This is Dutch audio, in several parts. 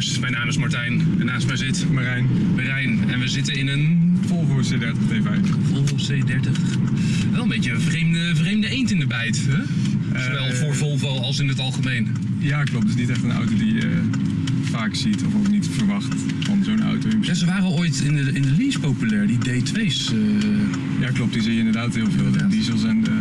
kijkers, mijn naam is Martijn en naast mij zit Marijn, Marijn. En we zitten in een Volvo C30 T5. Volvo C30. Wel een beetje een vreemde, vreemde eend in de bijt. Hè? Zowel Eh, voor Volvo als in het algemeen. Ja, klopt. Het is niet echt een auto die je vaak ziet of ook niet verwacht van zo'n auto. Ja, ze waren ooit in de, in de lease populair, die D2's. eh. Ja, klopt. Die zie je inderdaad heel veel. De diesels en de, en de 1.8's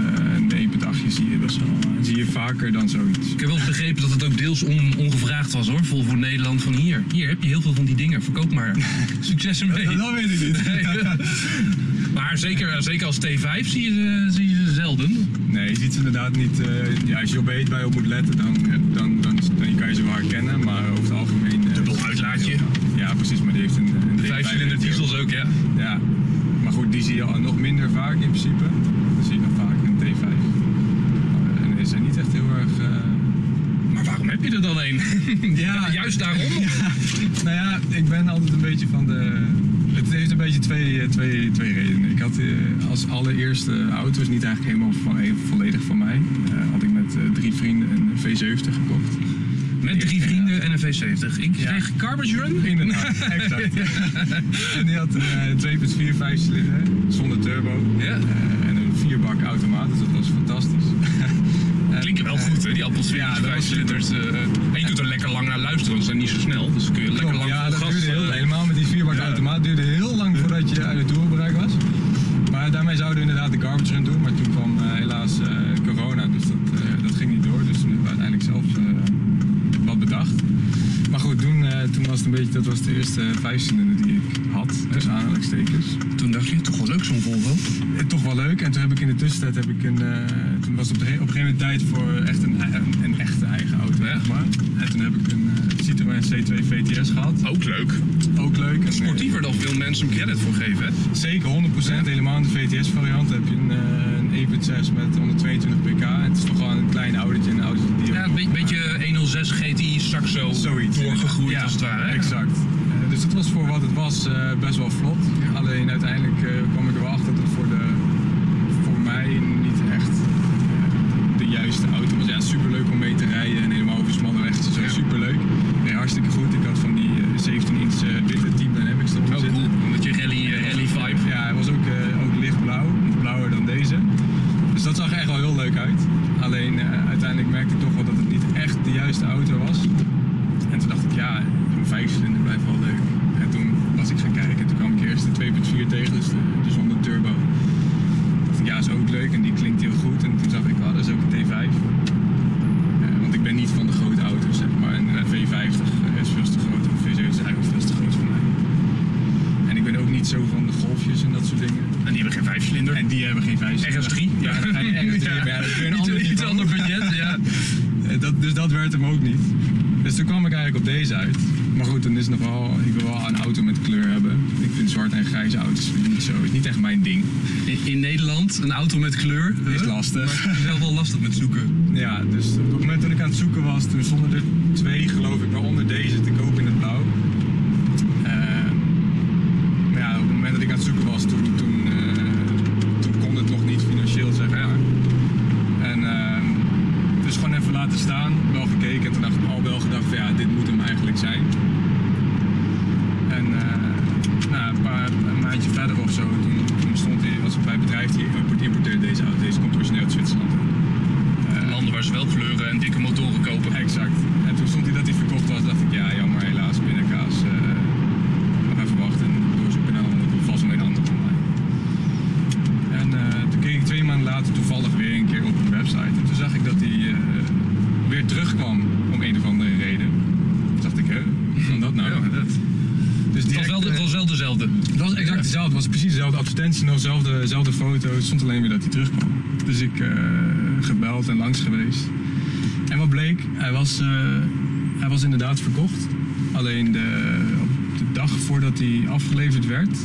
zie je best wel. zie je vaker dan zoiets. Ik heb wel eens begrepen dat het ook deels on- ongevraagd was hoor, Volvo Nederland. Van hier, hier heb je heel veel van die dingen, verkoop maar. Succes ermee. Dat weet ik niet. Maar zeker, zeker als T5 zie je, ze- zie je ze zelden. Nee, je ziet ze inderdaad niet. eh, ja, als je op weet waar je op moet letten, dan, dan, dan, dan kan je ze wel herkennen. Maar over het algemeen. eh, Dubbel uitlaatje. Ja, precies. Maar die heeft een, een De D5 vijfcilinder diesels ook, ja. Ja, maar goed, die zie je al nog minder vaak in principe. Dan zie je nog vaak een T5. Er niet echt heel erg. eh, Maar waarom heb je er dan een? Ja. Juist daarom? Nou ja, ik ben altijd een beetje van de. Het heeft een beetje twee, eh, twee, twee redenen. Ik had eh, als allereerste auto, is niet eigenlijk helemaal van, volledig van mij, had ik met drie vrienden een V70 gekocht. Met drie vrienden en een V70. Ik kreeg Garbage Run. Inderdaad, exact. en die had een eh, 2.4 vijfcilinder zonder turbo Ja. en een vierbak automaat, dus dat was fantastisch. En, Klinken wel eh, goed, hè, die atmosfeer. Ja, was cilinders. en je kunt er lekker lang naar luisteren, want ze zijn niet zo snel. Dus kun je lekker lang ja, dat duurde heel, eh, helemaal met die vierbak automaat duurde heel lang voordat je uit het doelbereik was. Maar daarmee zouden we inderdaad de garbage run doen, maar toen kwam eh, helaas eh, corona, dus dat, eh, dat ging niet door. Dus toen hebben we uiteindelijk zelf eh, wat bedacht. Maar goed, toen, eh, toen was het een beetje, dat was de eerste ik had, tussen aanhalingstekens. Toen dacht je, toch wel leuk zo'n Volvo. Eh, toch wel leuk. En toen heb ik in de tussentijd heb ik een. eh, toen was het op, de, op een gegeven moment tijd voor echt een, een, een echte eigen auto. Ja. Zeg maar. En toen heb ik een eh, Citroën C2 VTS gehad. Ook leuk. Ook leuk. En, eh, Sportiever dan veel mensen hem credit voor geven, hè? Zeker 100%. Helemaal in de VTS variant heb je een, eh, een 1.6 met 122 pk. En het is toch wel een klein autootje. Een autootje die Ja, een be- beetje 106 GTI zakzo Zoiets. doorgegroeid Ja, als het ware. Exact. Dus het was voor wat het was eh, best wel vlot. Alleen uiteindelijk eh, kwam ik er wel achter dat voor, de, voor mij niet echt eh, de juiste auto was. Ja, superleuk om mee te rijden en helemaal over smalle weg. Superleuk. Nee, hartstikke goed. Ik had van die 17-inch witte Team Dynamics erop oh, zitten. Cool. Omdat je rally, rally vibe. Ja, hij was ook, ook lichtblauw. Blauwer dan deze. Dus dat zag er echt wel heel leuk uit. Alleen uiteindelijk merkte ik toch wel dat het niet echt de juiste auto was. En toen dacht ik, ja, een 5 2.4 tegen, dus de, de zonder turbo. Dacht ik, ja, is ook leuk en die klinkt heel goed. En toen zag ik, oh, dat is ook een T5. Eh, want ik ben niet van de grote auto's, zeg maar. En een V50 is veel te groot en een V7 is eigenlijk veel te groot voor mij. En ik ben ook niet zo van de golfjes en dat soort dingen. En die hebben geen vijfcilinder. En die hebben geen vijf. RS3. Ja, dan ga je RS3. Ja. Ja, dat een Iets- ander iets ander budget, ja. Eh, Dat, dus dat werd hem ook niet. Dus toen kwam ik eigenlijk op deze uit. Maar goed, dan is nog wel, ik wil wel een auto met kleur hebben. Ik vind zwart en grijze auto's niet zo, is niet echt mijn ding. In, in Nederland, een auto met kleur. Is lastig. Maar zelf wel lastig met zoeken. Ja, dus op het moment dat ik aan het zoeken was, toen stonden er twee, geloof ik, waaronder deze te koop in het blauw. Eh, maar ja, op het moment dat ik aan het zoeken was, toen, toen, eh, toen kon het nog niet financieel, zeg maar. En eh, dus gewoon even laten staan, wel gekeken en toen dacht ik al wel gedacht van ja, dit moet hem eigenlijk zijn. En eh, nou, een paar een maandje verder of zo, toen, toen stond hij, was er bij het bedrijf die import- importeerde deze auto. Deze komt origineel uit Zwitserland. Eh, Landen waar ze wel kleuren en dikke motoren kopen. Exact. En toen stond hij dat hij verkocht was, dacht ik, ja, jammer, helaas, pindakaas. eh nog even wachten en doorzoeken en dan komt vast wel een ander van mij. En eh, toen keek ik twee maanden later toevallig weer een keer op een website. En toen zag ik dat hij eh, weer terugkwam om een of andere reden. Toen dacht ik, hè, hoe kan dat nou? Ja, dat. Het was, wel, eh, dezelfde. het was exact hetzelfde. Het was precies dezelfde advertentie, nog dezelfde, dezelfde foto. Het stond alleen weer dat hij terugkwam. Dus ik eh, gebeld en langs geweest. En wat bleek, hij was, eh, hij was inderdaad verkocht. Alleen de, op de dag voordat hij afgeleverd werd,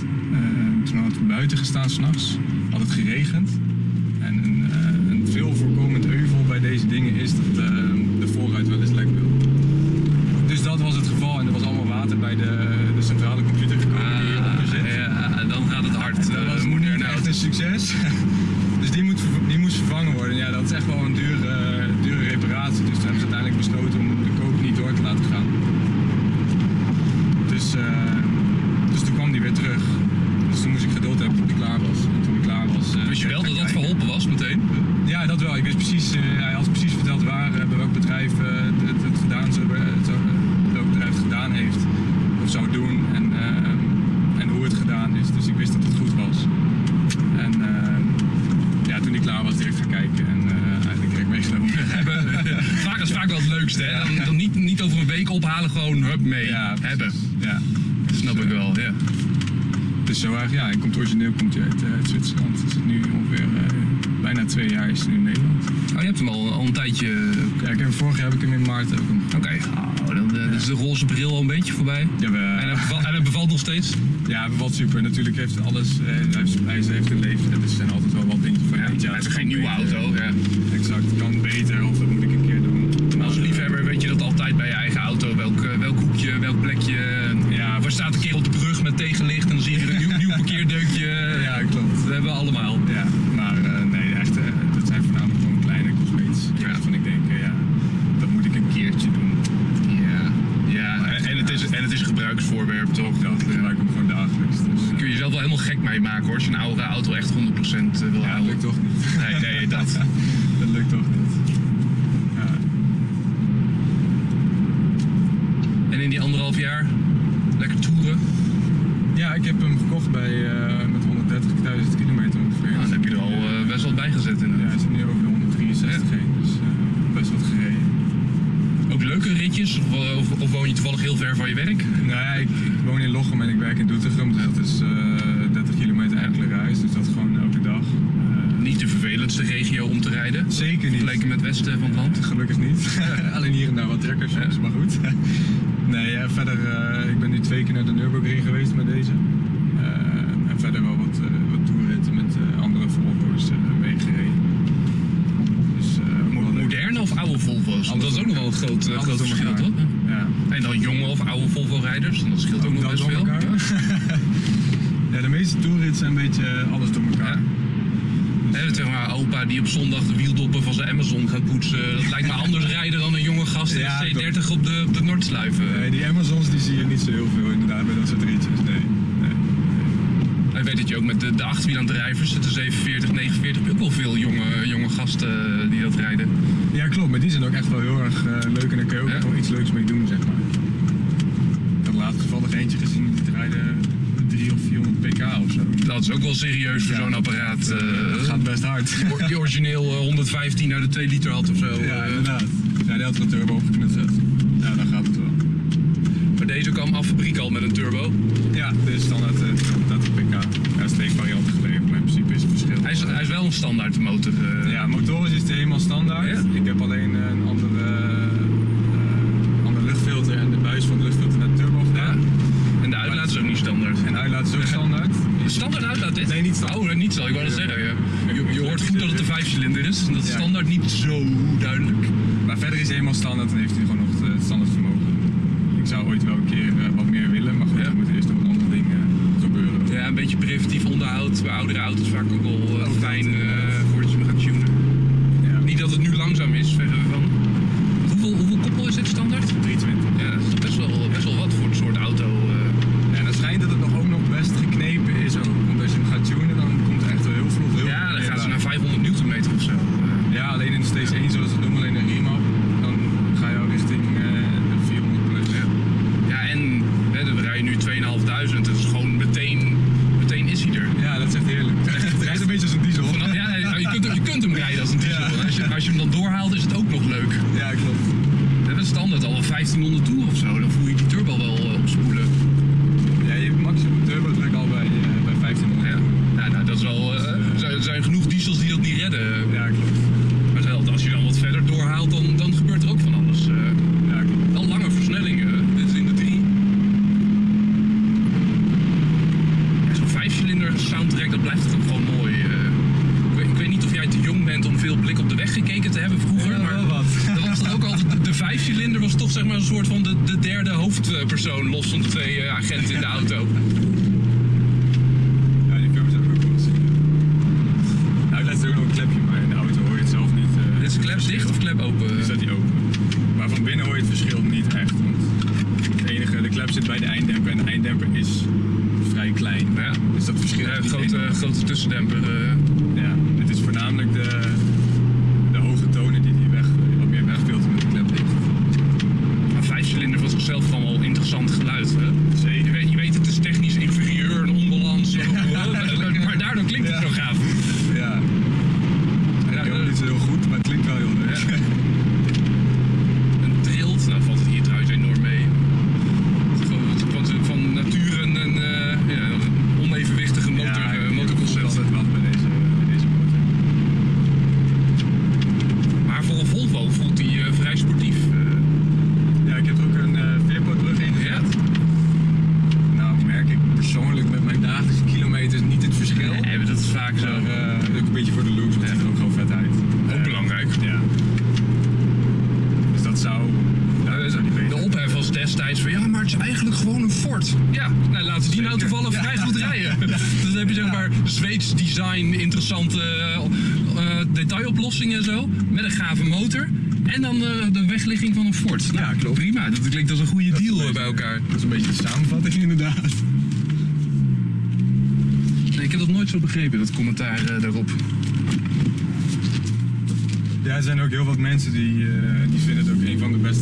toen had het buiten gestaan s'nachts, had het geregend. En een, een veel voorkomend euvel bij deze dingen is dat eh, de voorruit wel eens lek wil. Dus dat was het geval en er was allemaal water bij de, de centrale computer gekomen die hieronder zit. Ah, ja, dan gaat het hard. Dat eh, was moderne niet echt auto. een succes. Dus die, moet, die moest vervangen worden. Ja, dat is echt wel een dure, dure reparatie. Dus toen hebben ze uiteindelijk besloten om de koop niet door te laten gaan. Dus, eh, dus toen kwam die weer terug. Dus toen moest ik geduld hebben tot hij klaar was. En toen hij klaar was... eh, Wist je wel dat dat verholpen was meteen? Ja, dat wel. Ik wist precies, eh, hij had precies verteld waar, bij welk bedrijf eh, het, het, het gedaan zou, het zou- eh, welk bedrijf het gedaan heeft. Of zou doen en, eh, en hoe het gedaan is. Dus ik wist dat het goed was. En eh, ja, toen hij klaar was, direct gaan kijken en eh, eigenlijk direct meegenomen. Hebben. vaak is vaak wel het leukste, hè? Dan, dan niet, niet over een week ophalen, gewoon hup mee. Ja, Hebben. Ja. Dat snap ik wel, ja. Dus zo eigenlijk, ja, hij komt origineel komt hij uit, eh, uit Zwitserland. Het is nu ongeveer eh, bijna twee jaar is nu in Nederland. Oh, je hebt hem al, al een tijdje. Ja, ik heb, vorig jaar heb ik hem in maart hem. Oké, oh, dan eh, is de roze bril al een beetje voorbij. Ja, we, En hij bevalt, en hij bevalt nog steeds. Ja, bevalt super. Natuurlijk heeft alles, eh, hij, heeft, hij heeft een leven. En er zijn altijd wel wat dingetjes van. Ja, hij heeft geen nieuwe auto. Ja. Exact, kan beter of dat moet ik een keer doen. Maar als liefhebber weet je dat altijd welk plekje. Ja, waar staat een keer op de brug met tegenlicht en dan zie je een nieuw, nieuw parkeerdeukje. Ja, klopt. Dat hebben we allemaal. Ja, maar eh, nee, echt, eh, dat zijn voornamelijk gewoon kleine dingen Ja. waarvan ik denk, eh, ja, dat moet ik een keertje doen. Ja, ja. En, en het is, en het is een gebruiksvoorwerp toch? Dat Dat, eh, gebruik ik hem gewoon dagelijks. Dus, eh, kun je jezelf wel helemaal gek mee maken hoor. Als je een oude auto echt 100% wil ja, dat houden. lukt toch niet. Nee, nee, dat. dat lukt toch niet. Ja. En jaar lekker toeren. ja, ik heb hem gekocht bij, eh, met 130.000 kilometer ongeveer. Nou, dan heb je er al eh, best wel bij gezet Ja, inderdaad. hij zit nu over de 163 heen, dus eh, best wat gereden. Ook leuke ritjes? Of, of, woon je toevallig heel ver van je werk? Nou ja, ik, ik woon in Lochem en ik werk in Doetinchem, dus dat is eh 30 kilometer enkele reis, dus dat gewoon elke dag. Niet de vervelendste regio om te rijden. zeker niet. Vergeleken met westen van het land. Gelukkig niet. Alleen hier en daar wat trekkers soms, maar goed. Nee, ja, verder, eh, ik ben nu twee keer naar de Nürburgring geweest met deze. Eh, en verder wel wat, eh, wat toerritten met andere Volvo's meegereden. Dus. Moderne of oude Volvo's? Want dat is ook nog wel een groot, groot verschil, toch? Ja. En dan jonge of oude Volvo-rijders? Dat scheelt ook nog Dat best veel. elkaar. ja, de meeste toerritten zijn een beetje alles door elkaar. Ja. Hè, zeg maar, opa die op zondag de wieldoppen van zijn Amazon gaat poetsen. Dat lijkt me anders rijden dan een jonge gast in Ja, de C30 op de, op de Noordsluiven. Nee, die Amazons die zie je niet zo heel veel inderdaad bij dat soort ritjes. Nee. nee. Ik weet dat je ook met de, de achtwielaandrijvers, de 47, 49, heb je ook wel veel jonge, jonge gasten eh, die dat rijden. Ja, klopt, maar die zijn ook echt wel heel erg eh, leuk en daar kun je ook Ja. iets leuks mee doen, zeg maar. Ik had laatst toevallig eentje gezien die rijden 3 of 400 pk of zo. Dat is ook wel serieus voor Ja, zo'n apparaat. Dat, eh, dat gaat best hard. Die origineel eh, 115 naar de 2 liter had of zo. ja, eh. inderdaad. Ja, die had er een turbo op geknutseld. Ja, dan gaat het wel. maar deze kwam af fabriek al met een turbo. Ja, dit is standaard eh, 230 pk. Ja, er is twee varianten geleverd, maar in principe is het verschil. Hij is, hij is wel een standaard motor. eh. Ja, motorisch is het helemaal standaard. Ja? Ik heb alleen eh, een andere, eh, ander luchtfilter en de buis van het luchtfilter naar de turbo Ja. gedaan. En de uitlaat is ook niet is ook standaard. Standaard uitlaat dit? Nee, niet standaard. Oh, niet zo. Ik wou dat zeggen. Je, je hoort goed dat het een vijfcilinder is. En dat is Ja. standaard niet zo duidelijk. Maar verder is hij helemaal standaard en heeft hij gewoon nog het eh, standaard vermogen. Ik zou ooit wel een keer eh, wat meer willen, maar goed, Ja. er moeten eerst nog wat andere dingen gebeuren. Ja, een beetje preventief onderhoud bij oudere auto's vaak ook wel eh, fijn eh, inderdaad. voordat je hem gaat tunen. Ja. Niet dat het nu langzaam is, verre van. Hoeveel, hoeveel koppel is dit standaard? 320. Ja, dat is best wel, best wel wat voor het soort auto. eh. En het schijnt dat het nog ook nog best geknepen is ook. Want als je hem gaat tunen, dan komt het echt wel heel vlot. Heel Ja, dan veel gaat ze uit. naar 500 newtonmeter of zo. eh. Ja, alleen in de Stage 1 zoals ze het noemen, alleen een riem op. Dan ga je al richting eh, de 400 plus. Ja. Ja, en hè, dan rij je nu 2.500. Dat is gewoon meteen, meteen is hij er. Ja, dat is echt heerlijk. Het rijdt een beetje als een diesel. Vanaf- Ja, nou, je, kunt, hem- je kunt hem rijden als een diesel. Ja. En Als, je, als je hem dan doorhaalt, is het ook nog leuk. Ja, klopt. We hebben standaard al 1500 toer of zo. Dan voel je die turbo wel eh, opspoelen. Ja, je hebt maximum turbo druk al bij, eh, bij 1500. Ja. Ja, nou, dat is wel. eh, er zijn- er zijn genoeg diesels die dat niet redden. Ja, klopt. Maar zelfs als je dan wat verder doorhaalt, dan, dan gebeurt er ook van alles. eh. Ja, klopt. wel lange versnellingen. Dit is in de 3. Ja, Zo'n vijfcilinder soundtrack, dat blijft toch ook gewoon mooi. eh. ik, weet, ik weet niet of jij te jong bent om veel blik op de weg gekeken te hebben vroeger. Ja, maar wat. dat was dan ook altijd, de, de vijfcilinder was toch zeg maar een soort van de, de derde hoofdpersoon los van de twee eh, agenten in de auto. Ja, die films heb ik ook wel gezien. Nou, dat is ook nog een klepje, maar in de auto hoor je het zelf niet. eh, Is de klep het dicht verschil. of klep open? Dan staat die open. Maar van binnen hoor je het verschil niet echt. Want het enige, de klep zit bij de einddemper grote, enorm. grote tussendemper. eh. Ja, het is voornamelijk de, de hoge tonen die hij weg, wat meer met de kleplicht. Maar vijfcilinder van zichzelf gewoon al interessant geluid. Hè? Zeker. Je, weet, je weet, het is technisch inferieur, een onbalans. maar- Maar daardoor klinkt het Ja. zo gaaf. Ja. Ja, Helemaal eh, niet zo heel goed, maar het klinkt wel heel leuk. Ja. Een trilt, nou valt het hier trouwens enorm mee. Het is gewoon Van, van nature een, een, eh, ja, een onevenwichtige motor, Ja, eh, ik voel motorconcept. altijd wat bij deze, bij deze motor. Maar voor een Volvo voelt hij eh, vrij sportief. eh. Ja, ik heb er ook een uh, veerpootbrug in ja. gezet. Nou merk ik persoonlijk met mijn dagelijkse kilometers niet het verschil. Nee, maar dat is vaak zo. Eh, ook een beetje voor de looks, want het Ja. ziet er ook gewoon vet uit. Ook Eh, belangrijk. Ja. Dus dat zou... Ja, dat zou niet De ophef was destijds van ja, maar het is eigenlijk gewoon een Ford. Ja, nou laten die nou toevallig Ja. vrij goed rijden. Dus dan heb je zeg maar Zweeds design, interessante eh, detailoplossingen en zo. Met een gave motor. En dan eh, de wegligging van een Ford. Nou, Ja, klopt. Prima, dat klinkt als een goede Dat deal bij elkaar. Dat is een beetje de samenvatting inderdaad. Dat nooit zo begrepen, dat commentaar eh, daarop. Ja, er zijn ook heel wat mensen die, eh, die vinden het ook een van de best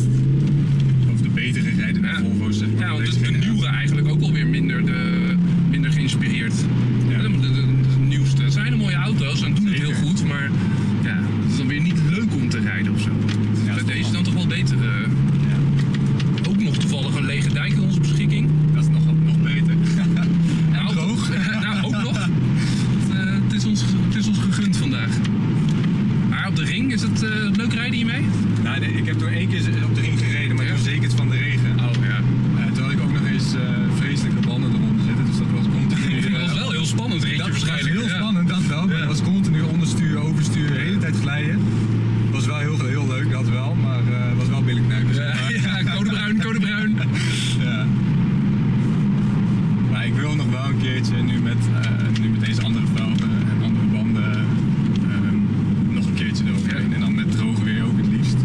of de betere rijdende Ja. Volvo's. Zeg maar, Ja, want het de nieuwe eigenlijk ook alweer minder, de, minder geïnspireerd. Ja. De, de, de- de nieuwste. Het zijn hele mooie auto's en doen het heel goed, maar ja, het is dan weer niet leuk om te rijden of zo. Ja, Bij dat is deze dan toch wel beter. eh. Ja, ook nog toevallig een lege dijk in onze beschikking. dat is nog, nog beter. Nou, droog. nou, ook nog. Het, eh, het, is ons, het is ons gegund vandaag. Maar op de ring, is het eh, leuk rijden hiermee? nou, nee, ik heb toen één keer op de ring gereden, maar Ja. toen zeker van de regen. Oh ja. Eh, terwijl ik ook nog eens eh, vreselijke banden eronder zitten, dus dat was continu... Dat was eh, wel een heel spannend ritje Dat was waarschijnlijk. heel Ja. spannend, dat wel. Maar Ja. het was continu onderstuur, overstuur, de hele tijd glijden. was wel heel, heel leuk, dat wel, maar eh, het was wel billig neuk. Ja, ja, code bruin, code bruin. Ja. Maar ik wil nog keertje, nu met, eh, nu met deze andere velgen en andere banden, ehm, nog een keertje eroverheen. Ja. En dan met droge weer ook het liefst.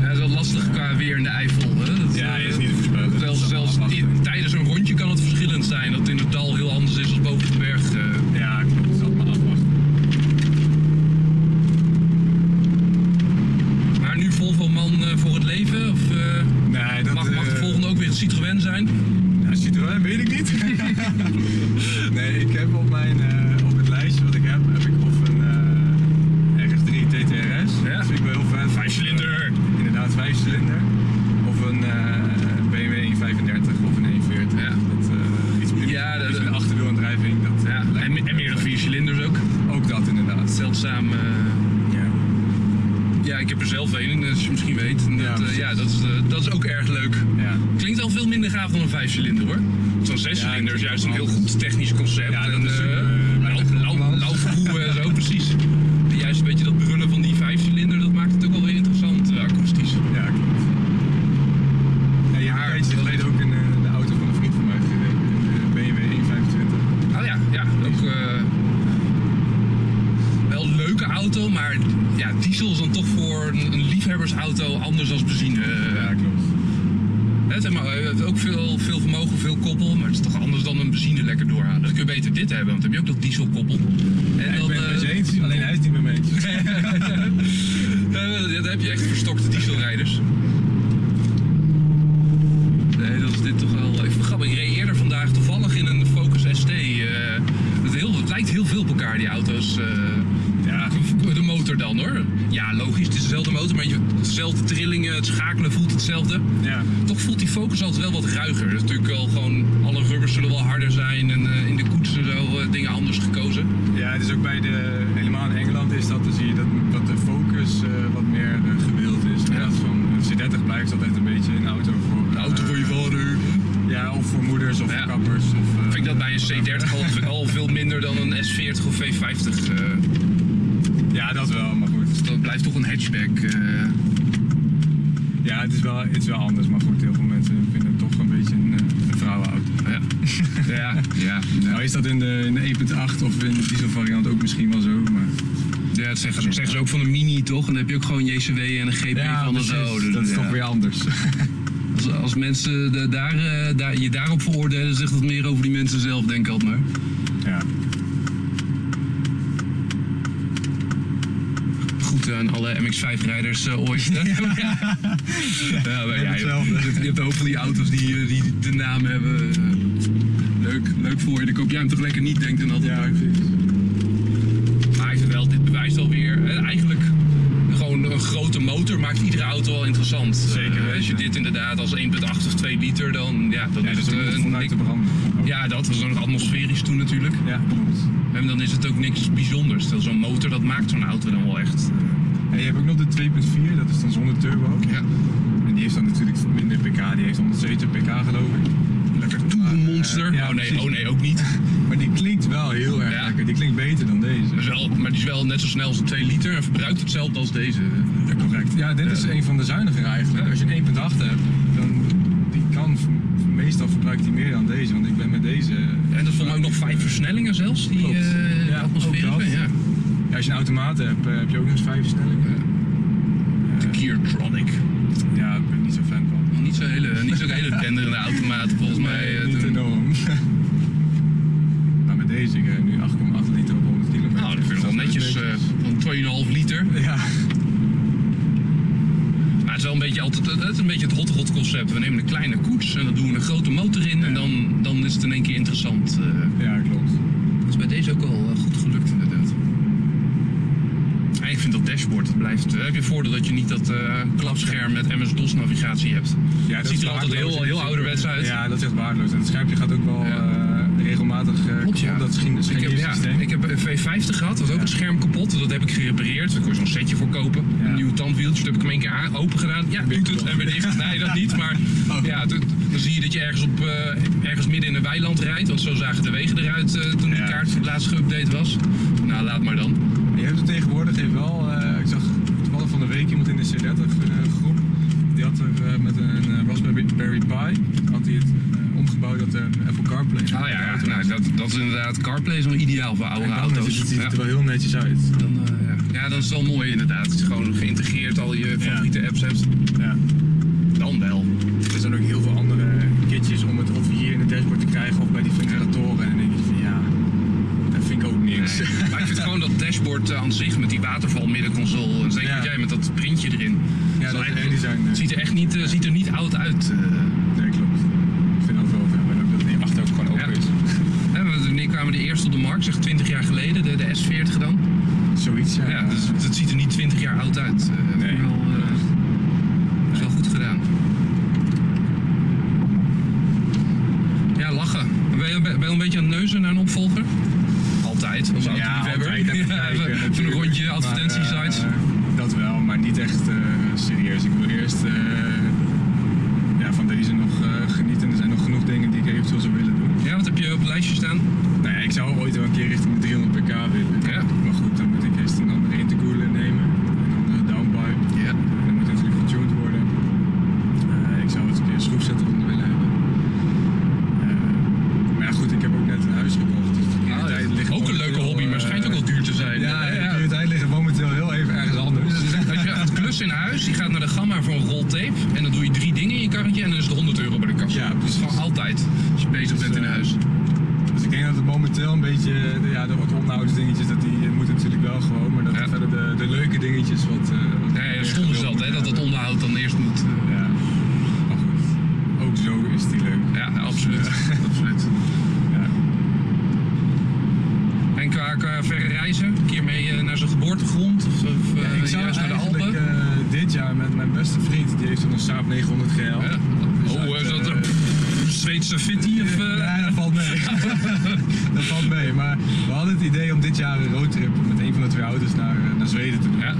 Ja, dat is wel lastig qua weer in de Eifel. Hè? Dat, Ja, eh, is niet te voorspellen. Dat Zelfs, is allemaal zelfs afwachten. in- tijdens een rondje kan het verschillend zijn. Dat het in het dal heel anders is dan boven de berg. eh. Ja, klopt. Dat is allemaal afwachten. Maar nu Volvo-man eh, voor het leven? Of eh, Nee, dat, mag, mag de eh, volgende ook weer een Citroën zijn? Ja, Citroën, weet ik niet. nee, ik heb op, mijn, eh, op het lijstje wat ik heb, heb ik of een eh RS3 TTRS. Ja. Dat vind ik wel heel vet. Vijfcilinder. Of, eh, inderdaad, vijfcilinder. Of een eh, BMW 135 of een 140. Ja. Dat, eh, iets meer, Ja, dat- iets met achterwielaandrijving. Dat, Ja, lijkt en, me me- en meer dan vet. vier cilinders ook. Ook dat inderdaad. Zeldzaam. eh, Ja. ja, ik heb er zelf een, als je misschien weet. En Ja, dat, eh, ja, dat, is, eh, dat is ook erg leuk. Ja. Klinkt al veel minder gaaf dan een vijfcilinder hoor. Zo'n zescilinder is juist een heel goed technisch concept. Ja, dat en, is lauw- lauw- lauw en zo, precies. En juist een beetje dat brullen van die vijfcilinder, dat maakt het ook wel weer interessant eh, akoestisch. Ja, klopt. Ja, je hebt Maar- een tijdje geleden ook een, eh, de auto van een vriend van mij gereden. Een eh, BMW 125. Oh ja, ja, ook eh, wel een leuke auto, maar ja, diesel is dan toch voor een, liefhebbersauto anders dan benzine. eh, Ja, klopt. Het heeft maar- het heeft ook veel, veel vermogen, veel koppel, maar het is toch anders dan een benzine lekker doorhalen. Dan kun je beter dit hebben, want dan heb je ook dat dieselkoppel. En Ja, ik dan, ben het met je eh, eens, alleen hij is niet met me eens. Ja, dan heb je echt verstokte dieselrijders. Nee, dat is dit toch wel. Ik grappig. Ik reed eerder vandaag toevallig in een Focus ST. eh, het, heel, het lijkt heel veel op elkaar, die auto's. eh, motor dan hoor. Ja, logisch, het is dezelfde motor, maar je, dezelfde trillingen, het schakelen voelt hetzelfde. ja. Toch voelt die Focus altijd wel wat ruiger. Dat is natuurlijk wel gewoon, alle rubbers zullen wel harder zijn en eh, in de koets zo eh, dingen anders gekozen. ja, het is ook bij de, helemaal in Engeland is dat, dan zie je dat, dat de focus eh, wat meer gewild is. In Ja. plaats van een C30 blijft altijd een beetje een auto voor... De auto voor je vader. Ja, of voor moeders of Ja. voor kappers. Of, Vind ik dat bij een C30 al, al veel minder dan een S40 of V50. Ja, dat wel, maar goed. dat blijft toch een hatchback. eh. Ja, het is wel, het is wel anders, maar goed, heel veel mensen vinden het toch een beetje een, eh, een vrouwenauto. ja. ja, ja. Nou is dat in de, in de 1.8 of in de dieselvariant ook misschien wel zo, maar... Ja, dat zeggen ze, zeggen ze ook van een Mini toch? En dan heb je ook gewoon JCW en een GP van zo. precies. Dus dat is toch weer anders. Als, als mensen de- daar, eh, daar, je daarop veroordelen, zegt dat meer over die mensen zelf, denk ik altijd maar. ja. Aan alle MX-5-rijders ooit. ja, ja, maar ja, je, hebt- je hebt ook van die auto's die, eh, die de naam hebben. eh, leuk, leuk voor je. Dan koop jij hem toch lekker niet, denkt en altijd Ja, leuk. Maar ik vind wel, dit bewijst alweer. eh, Eigenlijk gewoon een grote motor maakt iedere auto wel interessant. Zeker Eh, als je dit inderdaad als 1,8 of 2 liter, dan, ja, dan Ja, is dat is het ook eh, nog vanuit de niks- brand. Ja, dat was ook atmosferisch toen natuurlijk. Ja, klopt. En dan is het ook niks bijzonders. Zo'n motor, dat maakt zo'n auto dan wel echt. En je hebt ook nog de 2.4, dat is dan zonder turbo. Ja, En die heeft dan natuurlijk minder pk, die heeft 170 pk geloof ik. Lekker monster. Ja, oh nee, precies. oh nee, ook niet. Maar die klinkt wel heel erg Ja. lekker. Die klinkt beter dan deze. Maar, is wel, maar die is wel net zo snel als een 2 liter en verbruikt hetzelfde als deze. Ja, correct. Ja, dit is een van de zuiniger eigenlijk. Als je een 1.8 hebt, dan die kan meestal verbruikt die meer dan deze. Want ik ben met deze. En dat mij ook nog vijf versnellingen zelfs, die eh Ja, dat. Ja. Ja, als je een automaat hebt, eh, heb je ook nog eens vijf versnellingen. De Geartronic. Ja, daar ben ik niet zo fan van. Niet zo'n hele, niet zo'n hele denderende automaat volgens mij. Nee, eh, niet toen. enorm. maar met deze, ik rijd nu 8,8 liter op 100 kilometer. Nou, dat vind ik wel netjes. eh, van 2,5 liter. Ja, Maar het is wel een beetje, altijd, het is een beetje het hot rod concept. We nemen een kleine koets en dan doen we een grote motor in. En dan, dan is het in één keer interessant. eh. ja, klopt. dat is bij deze ook al eh, goed gelukt inderdaad. Ik vind dat dashboard, dat blijft... eh, heb je voordeel dat je niet dat eh, klapscherm met MS-DOS navigatie hebt. Ja, het dat ziet er altijd heel, heel ouderwets uit. Ja, dat is echt waardeloos. En het schermpje gaat ook wel Ja. eh, regelmatig Klopt, ja. kapot. Dat dat is ik, heb, ja, ik heb een V50 gehad, dat was ook het scherm kapot. Dat heb ik gerepareerd. Daar kon je zo'n setje voor kopen. Een nieuw tandwieltje. Dat heb ik hem één keer open gedaan. Ja, doet het en weer dicht. Nee, dat niet. Maar Oh. ja, dan zie je dat je ergens, op, ergens midden in een weiland rijdt. Want zo zagen de wegen eruit toen die Ja. kaart voor het laatst geüpdate was. Nou, laat maar dan. Je hebt het tegenwoordig heeft wel, eh, ik zag toevallig van de week iemand in de C30 eh, groep, die had er eh, met een Raspberry Berry Pi, had hij het omgebouwd dat er een Apple CarPlay Oh ja, nou, dat, dat is inderdaad. CarPlay is wel ideaal voor oude auto's. het, ziet er wel heel netjes uit. Dan, ja. ja, dat is wel mooi inderdaad. Het is gewoon geïntegreerd, al je favoriete apps hebt. Ja. Dan wel. Er zijn ook heel veel andere kitjes om het of hier in het dashboard te krijgen of bij die ventilatoren. En dan denk ik van ja, vind ik ook niks. Nee, maar ik vind gewoon dat dashboard eh, aan zich met die watervalmiddenconsole, en zeker Ja. jij met dat printje erin. Ja, dat eigenlijk- design. Het ziet er echt niet, eh, ziet er niet oud uit. eh. Nee, klopt. Ik vind dat wel ook dat die achter ook gewoon open Ja. is. Wanneer kwamen de eerste op de markt? Zeg 20 jaar geleden, de, de S40 dan. Zoiets, ja. Ja, dus het ziet er niet 20 jaar oud uit. Dat Nee. wel, is wel goed gedaan. Ja, lachen. Ben je, ben je een beetje aan het neuzen naar een opvolger? Altijd, als Ja, autoliefhebber. Ja, een natuurlijk. rondje advertentiesites. Eh, dat wel, maar niet echt eh, serieus. Ik wil eerst eh, ja, van deze nog eh, genieten. Er zijn nog genoeg dingen die ik eventueel zou willen doen. ja, wat heb je op het lijstje staan? Nou ja, ik zou ooit wel een keer richting de 300 pk willen. Ja. Maar goed, dan moet ik eerst een andere intercooler nemen. Een andere downpipe. Ja. En dat moet natuurlijk getuned worden. Eh, ik zou het een keer een schroefzetter onder willen hebben. Eh, maar ja, goed, ik heb ook net een huis gekocht. Dus de prioriteit ligt ook een leuke momenteel, hobby, maar eh, schijnt ook wel duur te zijn. Ja, de prioriteit ligt momenteel heel even ergens anders. Als je gaat klussen in huis, je gaat naar de gamma voor een roltape en dan doe je drie dingen in je karretje en dan is het 100 euro bij de kassa. Ja, dat is precies. gewoon altijd als je bezig bent in eh, huis. Dus ik denk dat het de, ja, de wat onderhoudsdingetjes, dat die eh, moeten natuurlijk wel gewoon. Maar dat Ja. verder de, de leuke dingetjes wat... eh, wat Nee, meer dat hè, dat dat onderhoud dan eerst moet. eh. Ja, maar goed. Ook zo is die leuk. Ja, absoluut. absoluut. Ja. En qua, qua verre reizen, een keer mee eh, naar zijn geboortegrond of, of Ja, eh, ik zou juist naar de Alpen? eh, dit jaar met mijn beste vriend, die heeft een Saab 900 GL. Ja. Dus Oh, uit, is dat eh, Zweedse fitty? Of? Nee, dat valt mee. dat valt mee. Maar we hadden het idee om dit jaar een roadtrip met een van de twee auto's naar, eh, naar Zweden te doen. Ja.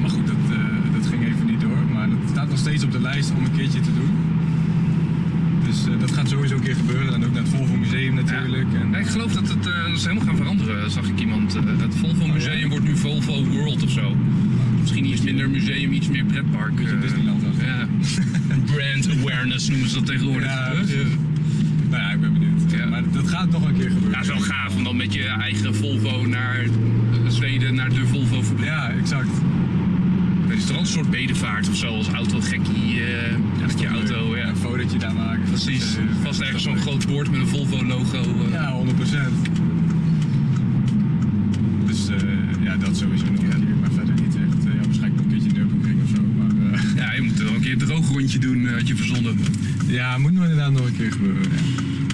Maar goed, dat, eh, dat ging even niet door. Maar dat staat nog steeds op de lijst om een keertje te doen. Dus eh, dat gaat sowieso een keer gebeuren. En ook naar het Volvo Museum natuurlijk. En, Ja, ik geloof dat het dat is helemaal gaan veranderen, zag ik iemand. het Volvo Museum Oh, ja? wordt nu Volvo World of zo. Misschien iets minder museum, iets meer pretpark. Beetje eh, Disneyland. Ja. Brand awareness noemen ze dat tegenwoordig. Ja. Nou ja, ik ben benieuwd. Ja. Maar dat gaat nog een keer gebeuren. Ja, is wel gaaf om dan met je eigen Volvo naar eh, Zweden, naar de Volvo fabriek. Ja, exact. Het is toch een soort bedevaart of zo, als autogekkie eh met je auto. Ja. Een fotootje daar maken. Precies. Vast ergens zo'n groot bord met een Volvo logo. eh. Ja, 100% Dus ja, dat sowieso nog een keer. Maar verder niet echt. Je het droogrondje doen, eh, had je verzonnen. Ja, moet nog inderdaad nog een keer gebeuren.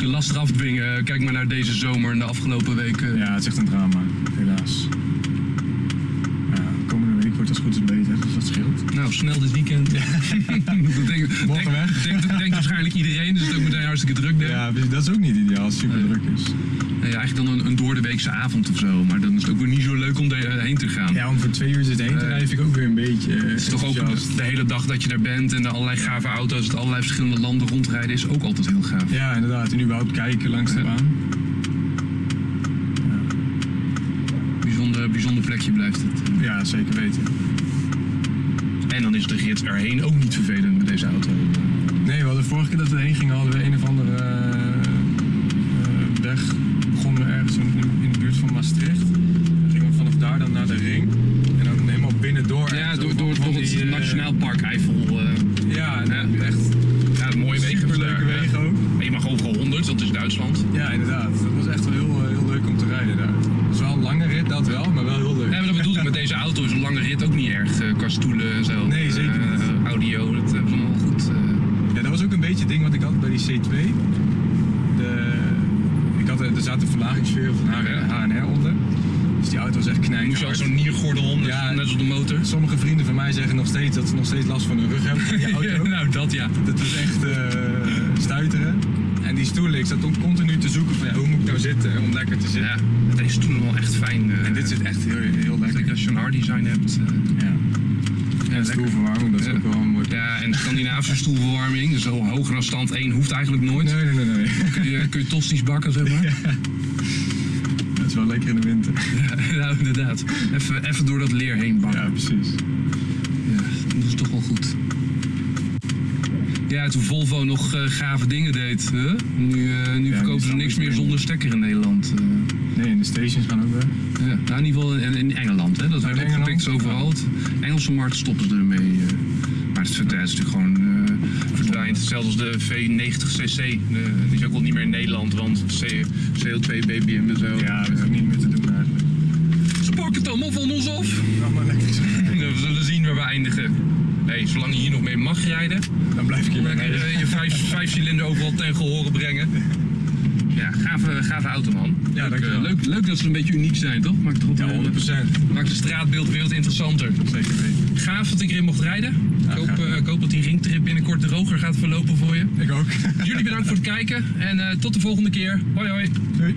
Ja, Lastig afdwingen. Kijk maar naar deze zomer en de afgelopen weken. ja het is echt een drama, helaas. Ja, komende week wordt het goed is beter, dus dat scheelt. Nou, snel dit weekend. Ja. dat denk, Morgen weg. Denkt, waarschijnlijk iedereen, dus het ook meteen hartstikke druk. denk ik. Ja, dat is ook niet ideaal als het super druk is. Nee, eigenlijk dan een, een doordeweekse avond of zo. Maar dan is het ook weer niet zo leuk om erheen te gaan. Ja, om voor twee uur zitten heen te Nee. rijden vind ik ook weer een beetje eh, Het is toch ook de hele dag dat je daar bent en de allerlei gave auto's uit allerlei verschillende landen rondrijden is ook altijd heel gaaf. Ja, inderdaad. En überhaupt kijken langs de baan. Bijzonder, bijzonder plekje blijft het. Ja, zeker weten. En dan is de rit erheen ook niet vervelend met deze auto. Nee, we hadden de vorige keer dat we heen gingen, hadden we een of andere eh, eh, weg. Begonnen we ergens in, in de buurt van Maastricht. Dan gingen we vanaf daar dan naar de ring. En dan helemaal binnendoor. Ja, echt door, zo door, van het die, eh, Ja, Ja. echt ja, het mooie wegen. superleuke wegen ook. Maar je mag overal 100, dat is Duitsland. Ja, inderdaad. Dat was echt wel heel, eh, heel leuk om te rijden daar. Het is wel een lange rit, dat wel, maar wel heel leuk. Ja, maar dat bedoel ik met deze auto. Is een lange rit ook niet erg eh, qua stoelen en zo. Nee, zeker niet. audio, dat was allemaal goed. Ja, dat was ook een beetje het ding wat ik had bij die C2. De, ik had, er er zat een verlagingssfeer van. Dus die auto was echt knijt. moest je al zo'n niergordel om, net, Ja. net als de motor. Sommige vrienden van mij zeggen nog steeds dat ze nog steeds last van hun rug hebben die auto. nou, dat ja. Dat was echt eh, stuiteren. En die stoelen, ik zat ook continu te zoeken van ja, hoe moet ik nou zitten om lekker te zitten. Ja, deze is toen wel echt fijn. eh. En dit zit echt heel, heel lekker. Als je een hard design hebt. eh. Ja. En stoelverwarming, dat is Ja. ook wel een mooi. Ja, en Scandinavische stoelverwarming. Dus hoger dan stand 1 hoeft eigenlijk nooit. Nee, nee, nee, nee. Kun, je, kun je tosties bakken, zeg maar. is wel lekker in de winter. nou, inderdaad. Even, even door dat leer heen bakken. Ja, precies. Ja, dat is toch wel goed. Ja, toen Volvo nog eh, gave dingen deed. hè? Nu, eh, nu verkopen ze niks meer zonder stekker in Nederland. eh. Nee, en de stations gaan ook weg. ja. Nou, in ieder geval in, in Engeland. Hè? Dat werd opgepikt overal. Het Engelse markt stoppen ze ermee. Maar het, het is natuurlijk gewoon verdwijnt. Hetzelfde als de V90cc. De, die is ook al niet meer in Nederland, want C- CO2 BPM en zo. Ja, dat is ook niet meer te doen eigenlijk. Ze pakken het allemaal van ons af. Allemaal lekker zijn. We zullen zien waar we eindigen. Nee, zolang je hier nog mee mag rijden, Dan blijf ik hier lekker mee. eh, je vijf, vijf cilinder overal ten gehore brengen. Ja, gave, gave auto man. Ja, leuk, eh, leuk, leuk dat ze een beetje uniek zijn, toch? Maakt, het Ja, wel, 100%. maakt het straatbeeld wat interessanter. Zeker weten. Gaaf dat ik erin mocht rijden. Ik, hoop, eh, ik hoop dat die ringtrip binnenkort droger gaat verlopen voor je. Ik ook. Jullie bedankt voor het kijken en eh, tot de volgende keer. Hoi hoi. Doei.